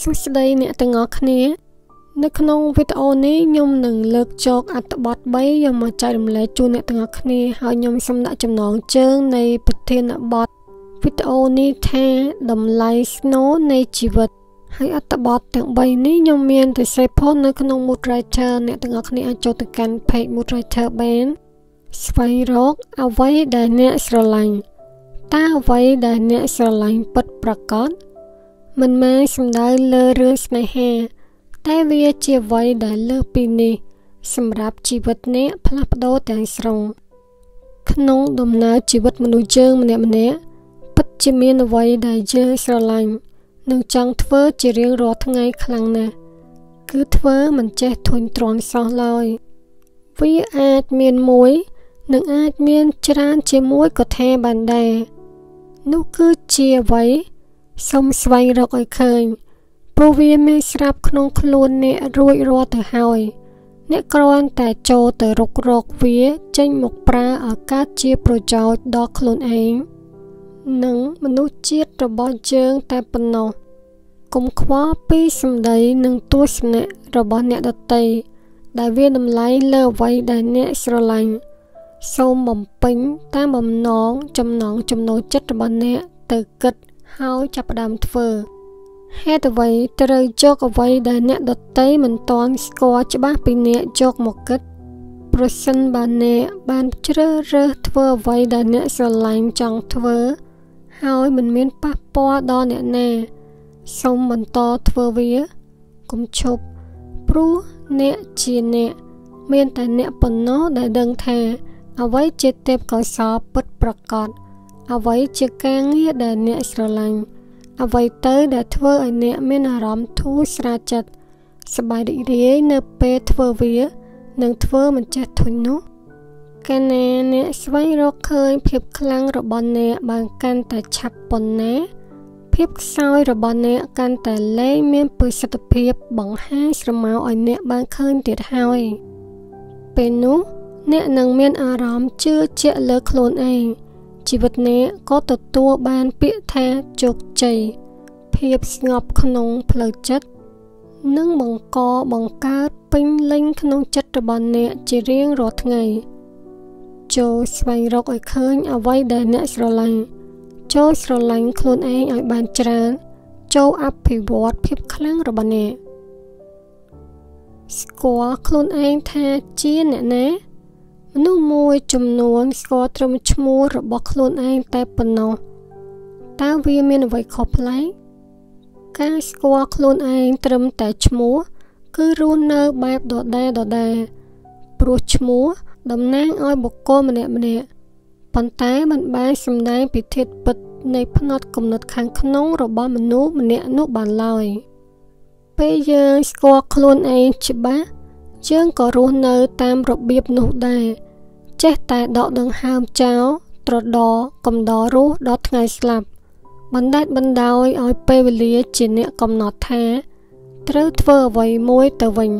សួស្តីអ្នកទាំងអស់គ្នា នៅក្នុងវីដេអូនេះខ្ញុំនឹងលើកយកអត្ថបទ3យកមកចែករំលែកជូនអ្នកទាំងអស់គ្នាហើយខ្ញុំសូមដាក់ចំណងជើងនៃប្រធានបទវីដេអូនេះថាតម្លៃស្នូលនៃជីវិតហើយអត្ថបទទាំង3នេះខ្ញុំមានទៅសេផុសនៅក្នុង Mood Writer អ្នកទាំងអស់គ្នាអាចចូលទៅកាន់ page Mood Writer បានស្វែងរកអ្វីដែលអ្នកស្រឡាញ់តើអ្វីដែលអ្នកស្រឡាញ់ពិតប្រាកដ មិនមែនសំដៅលើរឿងស្នេហា តែវាជាអ្វីដែលលើសពីនេះ សម្រាប់ជីវិតអ្នកផ្លាស់ប្ដូរទាំងស្រុងក្នុងដំណើរជីវិតមនុស្សយើងម្នាក់ម្នាក់ពិតជាមានអ្វីដែលយើងស្រឡាញ់និងចង់ធ្វើជារៀងរាល់ថ្ងៃខ្លាំងណាស់គឺធ្វើមិនចេះធុញទ្រាន់សោះឡើយវាអាចមានមួយនិងអាចមានច្រើនជាមួយក៏ថាបានដែរនោះគឺជាអ្វី សូមស្វែងរកឲ្យឃើញព្រោះវាមានស្រាប់ក្នុងខ្លួនអ្នករួចរាល់ទៅហើយអ្នកគ្រាន់តែចូលទៅរុករកវាចេញមកប្រើឲ្យកើតជាប្រយោជន៍ដល់ខ្លួនឯងនិងមនុស្សជាតិរបស់យើងតែប៉ុណ្ណោះកុំខ្វល់ពីសម្ដីនិងទស្សនៈរបស់អ្នកដទៃដែលវាតម្លៃលើអ្វីដែលអ្នកស្រឡាញ់សូមបំពេញតាមបំណងចំណងចំណូលចិត្តរបស់អ្នកទៅគិត ហើយចាប់ផ្ដើមធ្វើហេតុអ្វីត្រូវយកអ្វីដែលអ្នកដតីមិនទាន់ស្គាល់ច្បាស់ពីអ្នកយកមកគិតប្រសិនបើអ្នកបានជ្រើសរើសធ្វើអ្វីដែលអ្នកស្រឡាញ់ចង់ធ្វើ ហើយមិនមានប៉ះពាល់ដល់អ្នកណាសូមបន្តធ្វើវាកុំឈប់ព្រោះអ្នកជាអ្នក មានតែអ្នកប៉ុណ្ណោះដែលដឹងថាអ្វីជាទេពកោសលពិតប្រាកដ អ្វីជាការងារដែលអ្នកស្រឡាញ់អ្វីទៅដែលធ្វើឲ្យអ្នកមានអារម្មណ៍ធូរស្រាលចិត្តសប្បាយរីករាយនៅពេលធ្វើវានិងធ្វើមិនចេះធុញនោះកាលណាអ្នកស្វែងរកឃើញភាពខ្លាំងរបស់អ្នកបានកាន់តែឆាប់ប៉ុណ្ណាភាពខ្សោយរបស់អ្នកកាន់តែលែងមានប្រសិទ្ធភាពបង្ហាញស្រមោលឲ្យអ្នកបានឃើញទៀតហើយពេលនោះអ្នកនឹងមានអារម្មណ៍ជឿជាក់លើខ្លួនឯង ជីវិតអ្នកក៏ទទួលបានពាក្យថាជោគជ័យភាពស្ងប់ក្នុងផ្លូវចិត្តនិងបង្កបង្កើតពេញលេញក្នុងចិត្តរបស់អ្នកជារៀងរាល់ថ្ងៃចូលស្វែងរកឲ្យឃើញអ្វីដែលអ្នកស្រឡាញ់ចូលស្រឡាញ់ខ្លួនឯងឲ្យបានច្រើនចូលអភិវឌ្ឍភាពខ្លាំងរបស់អ្នកស្គាល់ខ្លួនឯងថាជាអ្នកណា មនុស្សមួយចំនួនស្គាល់ត្រឹមឈ្មោះរបស់ខ្លួនឯងតែប៉ុណ្ណោះតើវាមានអ្វីខុសប្លែកការស្គាល់ខ្លួនឯងត្រឹមតែឈ្មោះគឺរស់នៅបែបដដែលដដែលព្រោះឈ្មោះតំណាងឲ្យបុគ្គលម្នាក់ម្នាក់ប៉ុន្តែมันបានសម្ដែងពីធាតុពិតនៃផ្នត់គំនិតខាងក្នុងរបស់មនុស្សម្នាក់នោះបានឡើយពេលយើងស្គាល់ខ្លួនឯងច្បាស់យើងក៏រស់នៅតាមរបៀបនោះដែរ ចេះតែដកដង្ហើមចោលត្រដកំដររស់ដល់ថ្ងៃស្លាប់បណ្ដេតបណ្ដោយឲ្យពេលវេលាជាអ្នកកំណត់ថាត្រូវធ្វើអ្វីមួយទៅវិញ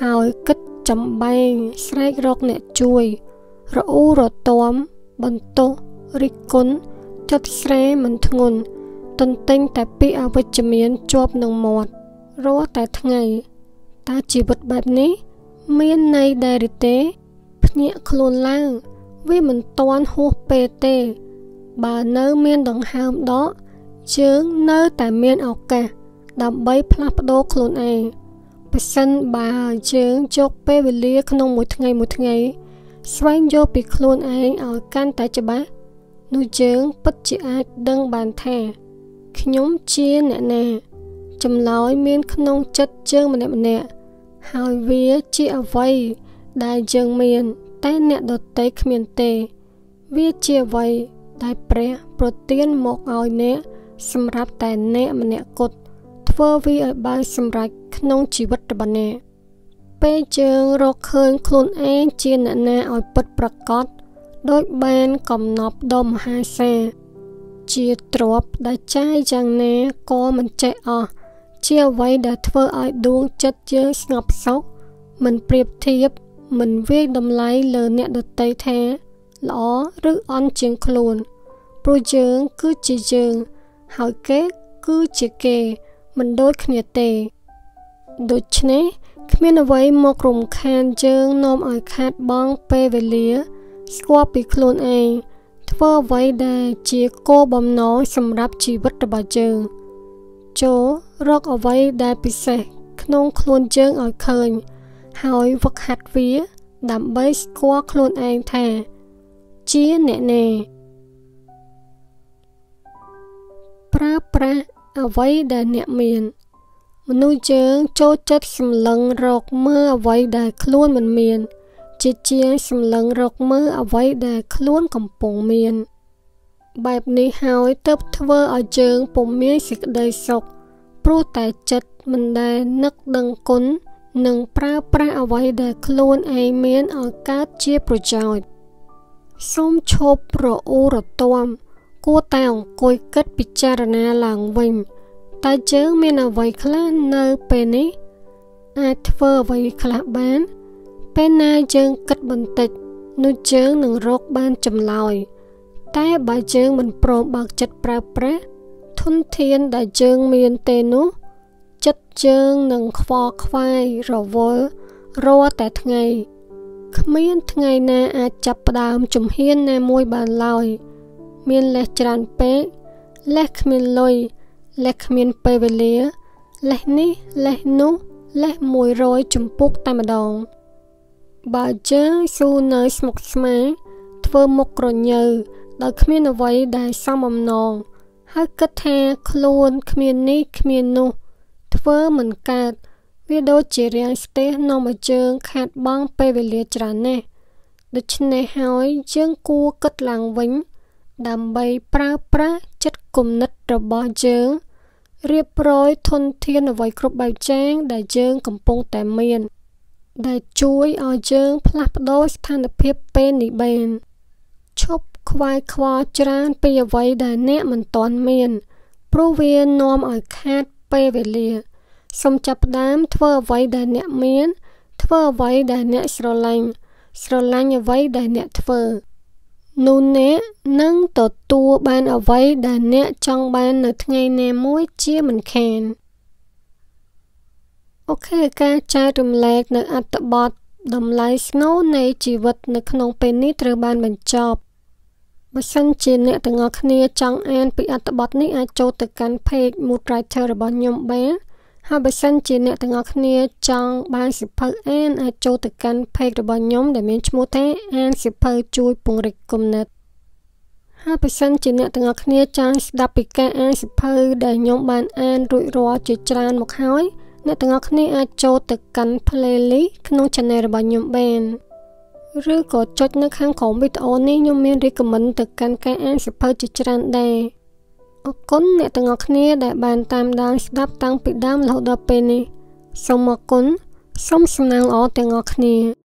ហើយគិតចំបែងស្រែករកអ្នកជួយ រអ៊ូរទាំបន្ទោសរិះគន់ចិត្តស្រែមិនធ្ងន់ទន្ទិញតែពាក្យអវិជ្ជមានជាប់នឹងមាត់រាល់តែថ្ងៃតើជីវិតបែបនេះ មានន័យដែរឬទេ ភ្ញាក់ខ្លួនឡើងវាមិនតាន់ហួសពេលទេ បើនៅមានដង្ហើមដកជើងនៅតែមានឱកាសដើម្បីផ្លាស់ប្ដូរខ្លួនឯងបើសិនបើជើងជោគពេលវេលាក្នុងមួយថ្ងៃមួយថ្ងៃ ស្វែងយល់ពីខ្លួនឯងឲ្យកាន់តែច្បាស់នោះជើងពិតជាអាចដឹងបានថាខ្ញុំជាអ្នកណាចម្លើយមានក្នុងចិត្តជើងម្នាក់ម្នាក់ហើយវាជាអ្វីដែលយើងមាន តែអ្នកដតីគ្មានទេ វាជាអ្វីដែលព្រះប្រទានមកឲ្យអ្នកសម្រាប់តែអ្នកម្នាក់គត់ធ្វើវាឲ្យបានសម្រេចក្នុងជីវិតរបស់អ្នកពេលយើងរកឃើញខ្លួនឯងជាអ្នកណាឲ្យពិតប្រកបដោយបានកំណប់ដ៏មហាសាលជាទ្រពដែលចាយយ៉ាងណាក៏មិនចេះអស់ជាអ្វីដែលធ្វើឲ្យដួងចិត្តយើងស្ងប់សុខមិនប្រៀបធៀប មិនវាយតម្លៃលើអ្នកដតីថាល្អឬអន់ជាងខ្លួនព្រោះយើងគឺជាយើង ហើយគេគឺជាគេ មិនដូចគ្នាទេដូច្នេះគ្មានអ្វីមករំខានយើងនាំឲ្យខាតបង់ពេលវេលា ស្គាល់ពីខ្លួនឯងធ្វើអ្វីដែលជាគោលបំណងសម្រាប់ជីវិតរបស់យើងចូលរកអ្វីដែលពិសេសក្នុងខ្លួនយើងឲ្យឃើញ ហើយវឹកហាត់វា ដើម្បីស្គាល់ខ្លួនឯងថា ជាអ្នកណាប្រើប្រាស់អ្វីដែលអ្នកមាន មនុស្សយើងចូលចិត្តសម្លឹងរកមើលអ្វីដែលខ្លួនមិនមាន ជាជាងសម្លឹងរកមើលអ្វីដែលខ្លួនកំពុងមាន បែបនេះហើយទើបធ្វើឲ្យយើងពុំមានសេចក្តីសុខព្រោះតែចិត្តមិនដែលនឹកដឹងគុណ និងប្រើប្រាស់អ្វីដែលខ្លួនឯងមានឲ្យកើតជាប្រយោជន៍សូមឈប់ប្រអ៊ូរទាំ គួរតែអង្គុយគិតពិចារណាឡើងវិញតើយើងមានអ្វីខ្លះនៅពេលនេះ អាចធ្វើអ្វីខ្លះបាន ពេលណាយើងគិតបន្តិចនោះយើងនឹងរកបានចម្លើយតែបើយើងមិនព្រមបើកចិត្តប្រើប្រាស់ធនធានដែលយើងមានទេនោះ ចិត្តយើងនឹងខ្វល់ខ្វាយរវល់រាល់តែថ្ងៃគ្មានថ្ងៃណាអាចចាប់ផ្ដើមជំហានណាមួយបានឡើយមានលេសច្រើនពេកលេសគ្មានលុយលេសគ្មានពេលវេលាលេសនេះលេសនោះលេស100ចំពុកតែម្ដងបើយើងស៊ូនៅស្មុគស្មាញធ្វើមុខក្រញើដោយគ្មានអ្វីដែលសមអំណងហើយគិតថាខ្លួនគ្មាននេះគ្មាននោះ ធ្វើមិនកើតវាដូចជារាំងស្ទះនាំឲ្យយើងខាតបង់ពេលវេលាច្រើនណាស់ដូច្នេះហើយយើងគួរគិតឡើងវិញ ដើម្បីប្រើប្រាស់ចិត្តគំនិតរបស់យើងរៀបរយធនធានអ្វីគ្រប់បែបយ៉ាង ដែលយើងកំពុងតែមាន ដែលជួយឲ្យយើងផ្លាស់ប្ដូរស្ថានភាពពេលនេះបានឈប់ខ្វាយខ្វល់ច្រើនពីអ្វីដែលអ្នកមិនទាន់មានព្រោះវានាំឲ្យខាត ពេលវេលាសូមចាប់ផ្ដើមធ្វើអ្វីដែលអ្នកមាន ធ្វើអ្វីដែលអ្នកស្រឡាញ់ស្រឡាញ់អ្វីដែលអ្នកធ្វើនោះអ្នកនឹងទទួលបានអ្វីដែលអ្នកចង់បាននៅថ្ងៃណាមួយជាមិនខានអូខេការចែករំលែកនៅអត្ថបទតម្លៃស្នូលនៃជីវិតនៅក្នុងពេលនេះត្រូវបានបញ្ចប់ បើសិនជាអ្នកទាំងអស់គ្នាចង់អានពីអត្ថបទនេះអាចចូលទៅកាន់ page Mood Writer របស់ខ្ញុំបានហើយបើសិនជាអ្នកទាំងអស់គ្នាចង់បានសិភៅអានអាចចូលទៅកាន់ page របស់ខ្ញុំដែលមានឈ្មោះថាអានសិភៅជួយពង្រីកគំនិតហើយបើសិនជាអ្នកទាំងអស់គ្នាចង់ស្ដាប់ពីការអានសិភៅដែលខ្ញុំបានអានរួចរាល់ជាច្រើនមកហើយអ្នកទាំងអស់គ្នាអាចចូលទៅកាន់ playlist ក្នុង channel របស់ខ្ញុំបាន ឬក៏ចុចនៅខាងក្រោមវីដេអូនេះខ្ញុំមាន recommend ទៅកាន់ការអានសៀវភៅជាច្រើនដែរអរគុណអ្នកទាំងអស់គ្នាដែលបានតាមដានស្ដាប់តាំងពីដើមរហូតដល់ពេលនេះសូមអរគុណសូមសំណាងល្អទាំងអស់គ្នា